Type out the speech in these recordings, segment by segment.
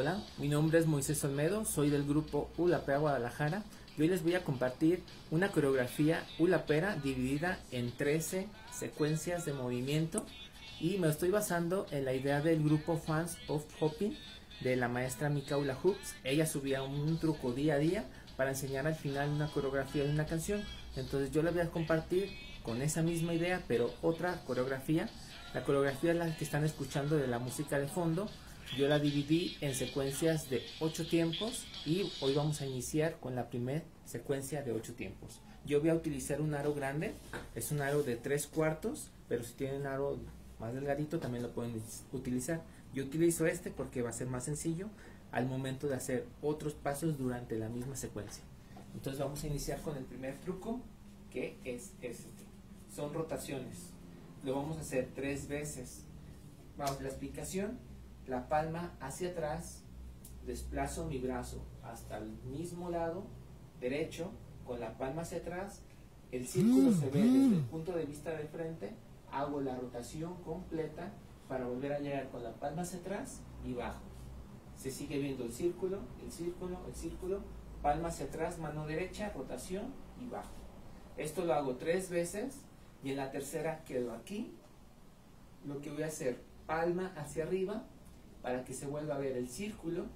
Hola, mi nombre es Moisés Olmedo, soy del grupo Ulapera Guadalajara y hoy les voy a compartir una coreografía ulapera dividida en 13 secuencias de movimiento y me estoy basando en la idea del grupo Fans of Hopping de la maestra Mikaula Hoops. Ella subía un truco día a día para enseñar al final una coreografía de una canción. Entonces yo les voy a compartir con esa misma idea, pero otra coreografía. La coreografía es la que están escuchando de la música de fondo yo la dividí en secuencias de 8 tiempos y hoy vamos a iniciar con la primera secuencia de 8 tiempos. Yo voy a utilizar un aro grande, es un aro de 3 cuartos, pero si tienen un aro más delgadito también lo pueden utilizar. Yo utilizo este porque va a ser más sencillo al momento de hacer otros pasos durante la misma secuencia. Entonces vamos a iniciar con el primer truco que es este. Son rotaciones. Lo vamos a hacer tres veces. Vamos, la explicación la palma hacia atrás, desplazo mi brazo hasta el mismo lado derecho, con la palma hacia atrás, el círculo se ve desde el punto de vista de frente, hago la rotación completa para volver a llegar con la palma hacia atrás y bajo. Se sigue viendo el círculo, el círculo, el círculo, palma hacia atrás, mano derecha, rotación y bajo. Esto lo hago tres veces y en la tercera quedo aquí. Lo que voy a hacer, palma hacia arriba, para que se vuelva a ver el círculo,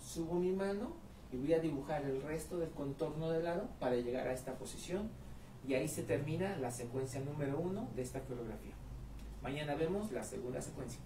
subo mi mano y voy a dibujar el resto del contorno del lado para llegar a esta posición y ahí se termina la secuencia número uno de esta coreografía. Mañana vemos la segunda secuencia.